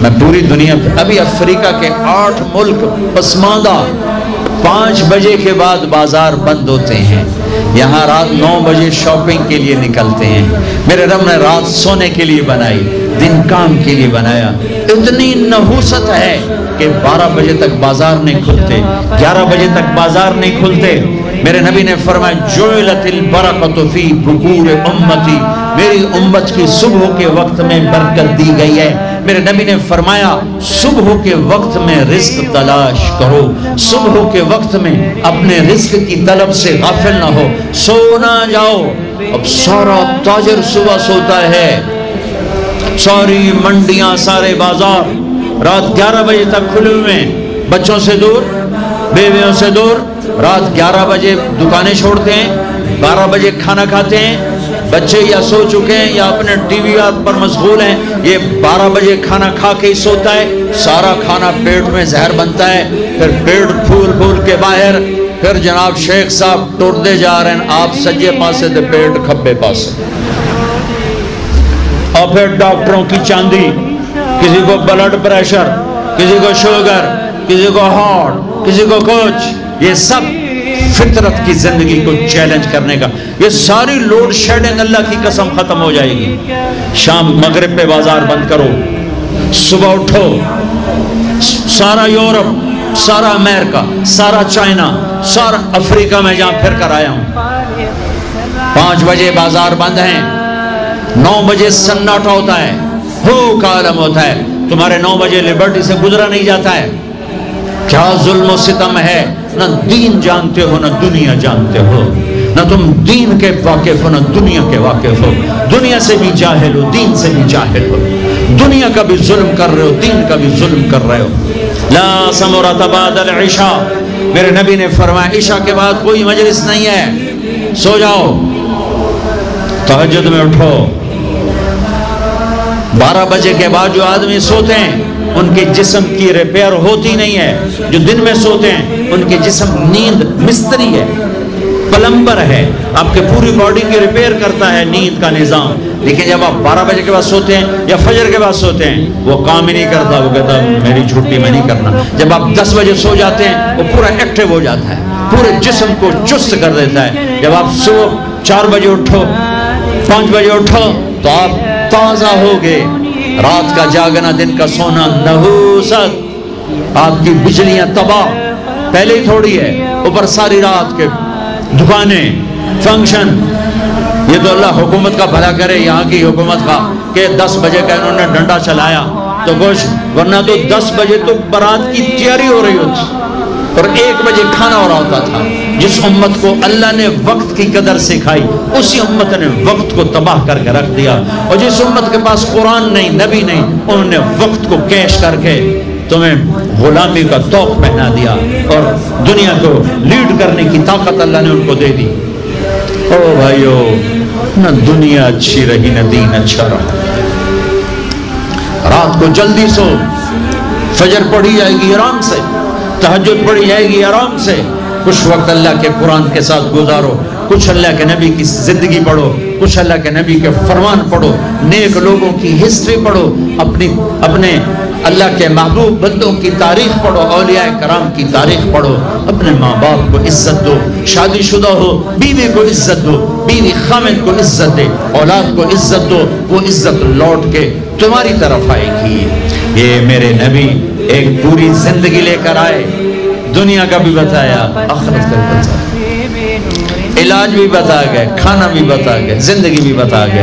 میں پوری دنیا ابھی افریقہ کے آٹھ ملک پسماندہ پانچ بجے کے بعد بازار بند ہوتے ہیں۔ یہاں رات نو بجے شاپنگ کے لیے نکلتے ہیں۔ میرے رب نے رات سونے کے لیے بنائی، دن کام کے لیے بنایا۔ اتنی نحوست ہے کہ بارہ بجے تک بازار نہیں کھلتے، گیارہ بجے تک بازار نہیں کھلتے۔ میرے نبی نے فرمایا جوئلت البرکت فی بکور امتی۔ میری امت کی صبح کے وقت میں برکت دی گئی ہے۔ میرے نبی نے فرمایا، صبح کے وقت میں رزق تلاش کرو۔ صبح کے وقت میں اپنے رزق کی طلب سے غافل نہ ہو۔ سونا جاؤ۔ اب سارا تاجر صبح سوتا ہے۔ ساری منڈیاں، سارے بازار رات گیارہ بجے تک کھلے ہوئے ہیں۔ بچوں سے دور، بیویوں سے دور، رات گیارہ بجے دکانیں چھوڑتے ہیں، بارہ بجے کھانا کھاتے ہیں۔ بچے یا سو چکے ہیں یا اپنے ٹی وی پر مشغول ہیں، یہ بارہ بجے کھانا کھا کے ہی سوتا ہے، سارا کھانا پیٹ میں زہر بنتا ہے، پھر پیٹ پھول پھول کے باہر، پھر جناب شیخ صاحب ٹوردے جا رہے ہیں، آپ سجے پاسے دے پیٹ کھبے پاسے۔ اور پھر ڈاکٹروں کی چاندی، کسی کو بلڈ پریشر کسی کو شوگر کسی کو ہارٹ کسی کو کچھ، یہ سب فطرت کی زندگی کو چیلنج کرنے کا۔ یہ ساری لوڈ شیڈنگ اللہ کی قسم ختم ہو جائے گی۔ شام مغرب پہ بازار بند کرو۔ صبح اٹھو۔ سارا یورپ، سارا امریکہ، سارا چائنا، سارا افریقہ میں جہاں پھر کر آیا ہوں۔ پانچ بجے بازار بند ہیں۔ نو بجے سناٹا ہوتا ہے۔ ہو کا عالم ہوتا ہے۔ تمہارے نو بجے لبرٹی سے گزرا نہیں جاتا ہے۔ کیا ظلم و ستم ہے؟ نہ دین جانتے ہو، نہ دنیا جانتے ہو۔ نہ تم دین کے واقف ہو، نہ دنیا کے واقف ہو۔ دنیا سے بھی جاہل ہو، دین سے بھی جاہل ہو۔ دنیا کا بھی ظلم کر رہے ہو، دین کا بھی ظلم کر رہے ہو۔ لا سمرت بعد العشاء۔ میرے نبی نے فرمایا، عشاء کے بعد کوئی مجلس نہیں ہے۔ سو جاؤ۔ تہجد میں اٹھو۔ بارہ بجے کے بعد جو آدمی سوتے ہیں ان کے جسم کی ریپیئر ہوتی نہیں ہے، جو دن میں سوتے ہیں، ان کے جسم نیند مستری ہے، پلمبر ہے۔ آپ کے پوری باڈی کی ریپیئر کرتا ہے نیند کا نظام۔ لیکن جب آپ بارہ بجے کے بعد سوتے ہیں یا فجر کے بعد سوتے ہیں، وہ کام ہی نہیں کرتا، وہ کہتا میری چھٹی میں نہیں کرنا۔ جب آپ دس بجے سو جاتے ہیں، وہ پورا ایکٹیو ہو جاتا ہے، پورے جسم کو چست کر دیتا ہے۔ جب آپ صبح چار بجے اٹھو، پانچ بجے اٹھو، تو آپ تازہ ہو گئے۔ رات کا جاگنا، دن کا سونا نحوست آپ کی بجلیاں تباہ۔ پہلے ہی تھوڑی ہے، اوپر ساری رات کے دکانیں، فنکشن۔ یہ تو اللہ حکومت کا بھلا کرے، یہاں کی حکومت کا کہ دس بجے کا انہوں نے ڈنڈا چلایا۔ تو کچھ ورنہ تو دس بجے تو برات کی تیاری ہو رہی ہوتی۔ اور ایک بجے کھانا ہو رہا ہوتا تھا۔ جس امت کو اللہ نے وقت کی قدر سکھائی، اسی امت نے وقت کو تباہ کر کے رکھ دیا۔ اور جس امت کے پاس قرآن نہیں، نبی نہیں، انہوں نے وقت کو کیش کر کے تمہیں غلامی کا توق پہنا دیا۔ اور دنیا کو لیڈ کرنے کی طاقت اللہ نے ان کو دے دی۔ او بھائیو، نہ دنیا اچھی رہی، نہ دین اچھا رہا۔ رات کو جلدی سو۔ فجر پڑھی جائے گی آرام سے تحجد پڑھی جائے گی آرام سے۔ کچھ وقت اللہ کے قرآن کے ساتھ گزارو، کچھ اللہ کے نبی کی زندگی پڑھو، کچھ اللہ کے نبی کے فرمان پڑھو، نیک لوگوں کی ہسٹری پڑھو، اپنی، اپنے اللہ کے محبوب بندوں کی تاریخ پڑھو، اولیاء کرام کی تاریخ پڑھو، اپنے ماں باپ کو عزت دو، شادی شدہ ہو، بیوی کو عزت دو، بیوی خامد کو عزت دے، اولاد کو عزت دو، وہ عزت لوٹ کے تمہاری طرف آئے گی۔ یہ میرے نبی ایک پوری زندگی لے کر آئے۔ دنیا کا بھی بتایا، آخرت کا بھی بتایا۔ علاج بھی بتا گئے، کھانا بھی بتا گئے، زندگی بھی بتا گئے۔